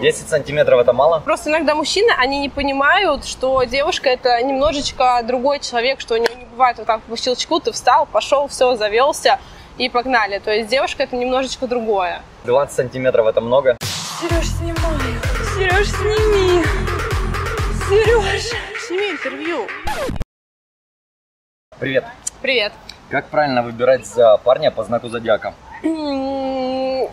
10 сантиметров это мало? Просто иногда мужчины, они не понимают, что девушка это немножечко другой человек, что у нее не бывает вот так по щелчку ты встал, пошел, все, завелся и погнали. То есть девушка это немножечко другое. 20 сантиметров это много? Сереж, снимай. Сереж, сними. Сереж. Сними интервью. Привет. Привет. Как правильно выбирать за парня по знаку зодиака?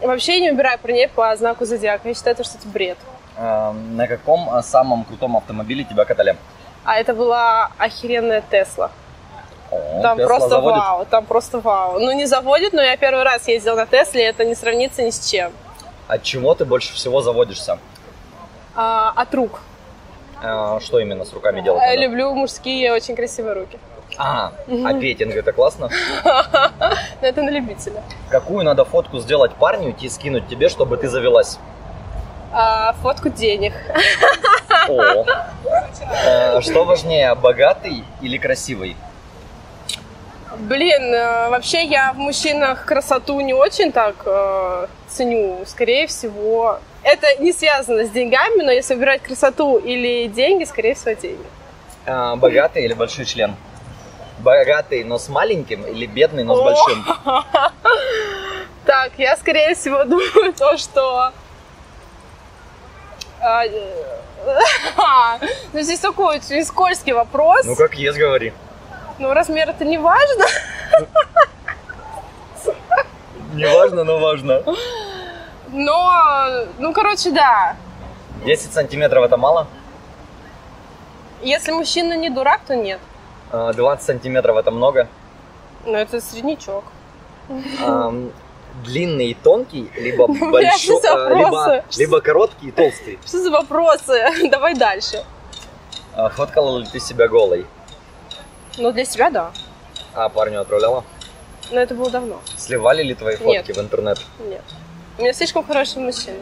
Вообще я не убираю парней по знаку зодиака. Я считаю, что это бред. Э, На каком э, самом крутом автомобиле тебя катали? А это была охеренная Тесла. О, Там Тесла просто заводит. вау, там просто вау. Ну не заводит, но я первый раз ездила на Тесле, это не сравнится ни с чем. От чего ты больше всего заводишься? А, от рук. Э, Что именно с руками делать? Я надо? люблю мужские очень красивые руки. А, а петинг это классно? Но это на любителя. Какую надо фотку сделать парню и скинуть тебе, чтобы ты завелась? А, фотку денег. О. Э, Что важнее, богатый или красивый? Блин, э, вообще я в мужчинах красоту не очень так э, ценю. Скорее всего, это не связано с деньгами, но если выбирать красоту или деньги, скорее всего, деньги. Э, Богатый или большой член? Богатый, но с маленьким или бедный, но с большим? Так, я скорее всего думаю то, что... а, э, Ну, здесь такой очень скользкий вопрос. Ну как есть, говори. Ну, размер это не важно. Не важно, но важно. Но, ну, короче, да. 10 сантиметров это мало? Если мужчина не дурак, то нет. Э, 20 сантиметров это много? Ну, это среднячок. Эм, Длинный и тонкий, либо большой, э, либо, либо короткий и толстый. Что за вопросы? Давай дальше. Э, Фоткала ли ты себя голой? Ну, для себя, да. А парню отправляла? Но это было давно. Сливали ли твои Нет. фотки в интернет? Нет. У меня слишком хороший мужчина.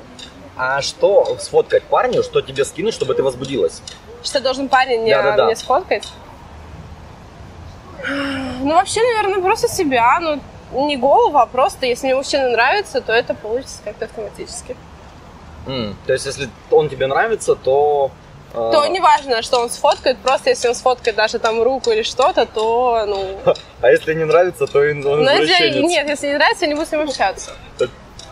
А что сфоткать парню, что тебе скинуть, чтобы ты возбудилась? Что должен парень э, Да-да-да. мне сфоткать? Ну, вообще, наверное, просто себя. Ну, не голову, а просто, если мне мужчина нравится, то это получится как-то автоматически. М, то есть, если он тебе нравится, то... э, То не важно, что он сфоткает, просто если он сфоткает даже там руку или что-то, то, ну... А если не нравится, то он извращенец. нет, если не нравится, я не буду с ним общаться.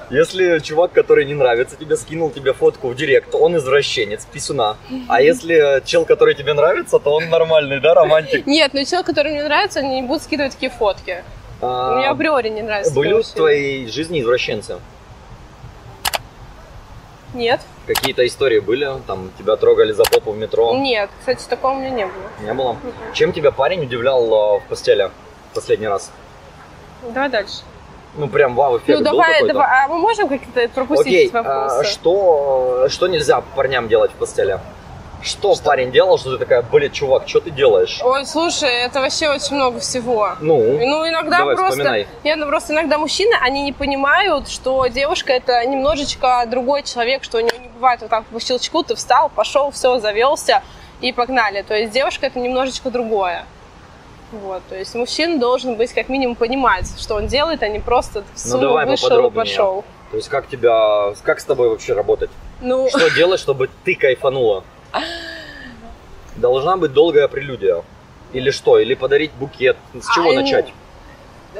Если чувак, который не нравится тебе, скинул тебе фотку в директ, он извращенец, писюна. А если чел, который тебе нравится, то он нормальный, да, романтик? Нет, ну человек, который мне нравится, не будет скидывать такие фотки. А, Мне априори не нравится. Были в твоей жизни извращенцы? Нет. Какие-то истории были? Там тебя трогали за попу в метро? Нет, кстати, такого у меня не было. Не было? Чем тебя парень удивлял э, в постели в последний раз? Давай дальше. Ну, прям вау-эффект ну, был давай, давай. А мы можем как-то пропустить Окей, вопросы? а, что, что нельзя парням делать в постели? Что, парень делал, что ты такая, блин, чувак, что ты делаешь? Ой, слушай, это вообще очень много всего. Ну, Ну, иногда давай, просто... вспоминай. Нет, ну просто иногда мужчины, они не понимают, что девушка это немножечко другой человек, что у нее не бывает вот так по щелчку ты встал, пошел, все, завелся и погнали. То есть девушка это немножечко другое. Вот, то есть мужчина должен быть как минимум понимать, что он делает, а не просто Ну, давай вышел и пошел. то есть как тебя, как с тобой вообще работать? Ну, Что делать, чтобы ты кайфанула? Должна быть долгая прелюдия. Или что? Или подарить букет? С чего Ай, начать?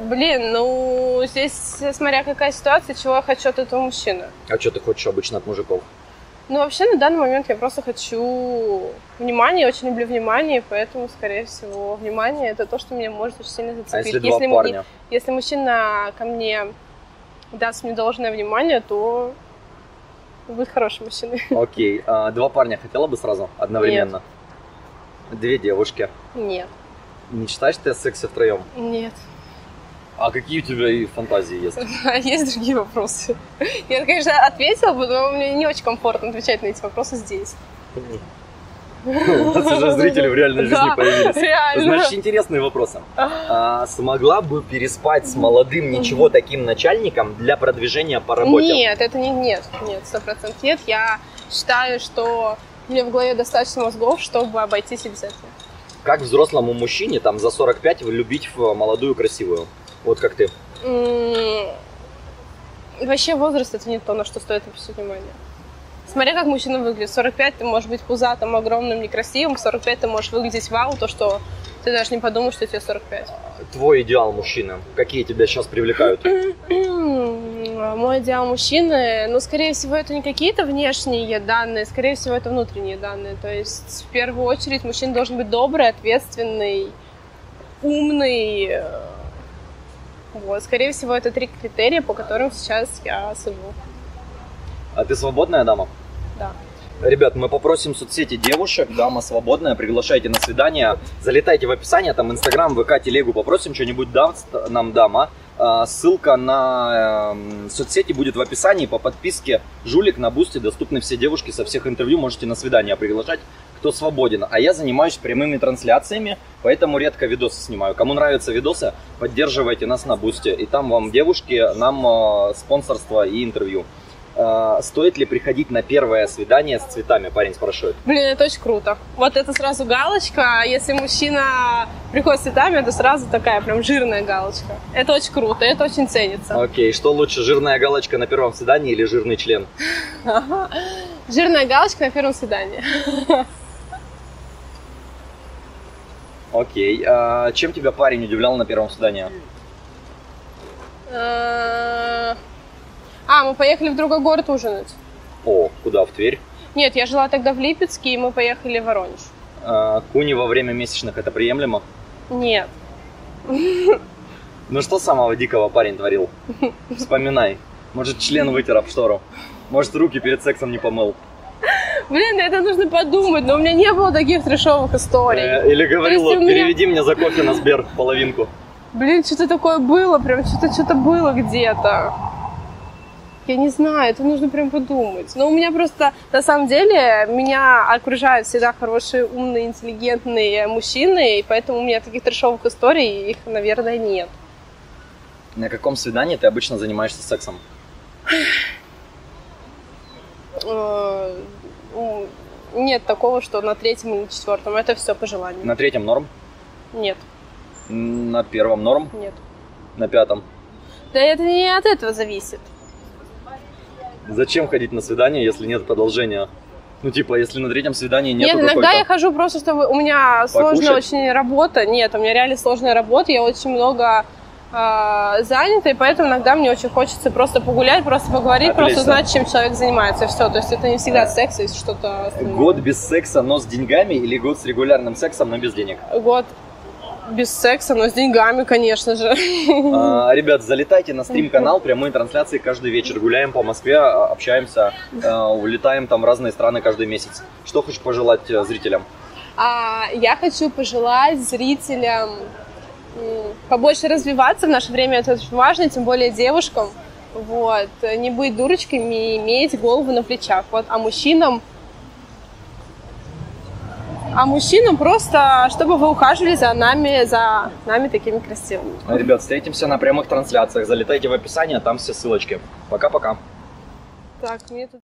блин, ну здесь смотря какая ситуация, чего я хочу от этого мужчины. А что ты хочешь обычно от мужиков? Ну, вообще, на данный момент я просто хочу внимания, я очень люблю внимание, поэтому, скорее всего, внимание это то, что меня может очень сильно А зацепить. если два парня? если мужчина ко мне даст мне должное внимание, то будет хороший мужчина. Окей. А, два парня хотела бы сразу, одновременно? Две девушки. Нет, Не считаешь ты о сексе втроем? нет. А какие у тебя и фантазии есть? А есть другие вопросы? Я, конечно, ответила бы, но мне не очень комфортно отвечать на эти вопросы здесь. У нас уже зрители в реальной жизни появились. Значит, интересные вопросы. А, смогла бы переспать с молодым ничего таким начальником для продвижения по работе? Нет, это не нет, нет, сто процентов нет. Я считаю, что мне в голове достаточно мозгов, чтобы обойтись обязательно. Как взрослому мужчине там за 45 влюбить в молодую красивую? Вот как ты. Вообще возраст это не то, на что стоит обращать внимание. Смотри, как мужчина выглядит. В 45 ты можешь быть пузатым, огромным, некрасивым. В 45 ты можешь выглядеть вау, то, что ты даже не подумаешь, что тебе 45. Твой идеал мужчины. Какие тебя сейчас привлекают? Мой идеал мужчины, ну, скорее всего, это не какие-то внешние данные, скорее всего, это внутренние данные. То есть, в первую очередь, мужчина должен быть добрый, ответственный, умный. Вот, скорее всего, это три критерия, по которым сейчас я сужу. А ты свободная дама? Да. Ребят, мы попросим соцсети девушек, дама свободная, приглашайте на свидание, залетайте в описание, там инстаграм, ВК, телегу, попросим что-нибудь даст нам дама. А, Ссылка на эм, соцсети будет в описании по подписке Жулик на Бусте, доступны все девушки со всех интервью, можете на свидание приглашать, кто свободен. А я занимаюсь прямыми трансляциями, поэтому редко видосы снимаю. Кому нравятся видосы, поддерживайте нас на Бусте, и там вам девушки, нам э, спонсорство и интервью. Э, Стоит ли приходить на первое свидание с цветами, парень спрашивает. Блин, это очень круто. Вот это сразу галочка. а Если мужчина приходит с цветами, это сразу такая прям жирная галочка. Это очень круто, это очень ценится. Окей, что лучше, жирная галочка на первом свидании или жирный член? Жирная галочка на первом свидании. Окей, а чем тебя парень удивлял на первом свидании? Э, А, мы поехали в другой город ужинать. О, куда, в Тверь? Нет, я жила тогда в Липецке, и мы поехали в Воронеж. А, Куни во время месячных это приемлемо? Нет. Ну что самого дикого парень творил? Вспоминай. Может, член вытер об штору? Может, руки перед сексом не помыл? Блин, это нужно подумать, но у меня не было таких трешовых историй. Э, Или говорил, То есть у меня- переведи мне за кофе на Сбер половинку. Блин, что-то такое было, прям что-то что-то было где-то. Я не знаю, это нужно прям подумать. Но у меня просто, на самом деле, меня окружают всегда хорошие, умные, интеллигентные мужчины, и поэтому у меня таких трешовых историй, их, наверное, нет. На каком свидании ты обычно занимаешься сексом? Нет такого, что на третьем или на четвертом. Это все по желанию. На третьем норм? Нет, На первом норм? нет. На пятом? Да это не от этого зависит. Зачем ходить на свидание, если нет продолжения? Ну, типа, если на третьем свидании нет Нет, иногда я хожу просто, чтобы у меня сложная очень работа. Нет, у меня реально сложная работа, я очень много э, занята, и поэтому иногда мне очень хочется просто погулять, просто поговорить, Отлично. просто узнать, чем человек занимается, и все. То есть это не всегда секс, есть что-то остальное. Год без секса, но с деньгами или год с регулярным сексом, но без денег? Год без секса, но с деньгами, конечно же. А, Ребят, залетайте на стрим-канал, прямые трансляции каждый вечер. Гуляем по Москве, а, общаемся, а, улетаем там в разные страны каждый месяц. Что хочешь пожелать э, зрителям? А, я хочу пожелать зрителям побольше развиваться. В наше время это очень важно, тем более девушкам. Вот. Не быть дурочками и иметь голову на плечах. Вот. А мужчинам а мужчинам просто, чтобы вы ухаживали за нами, за нами такими красивыми. Ребят, встретимся на прямых трансляциях. Залетайте в описание, там все ссылочки. Пока-пока. Так, мне тут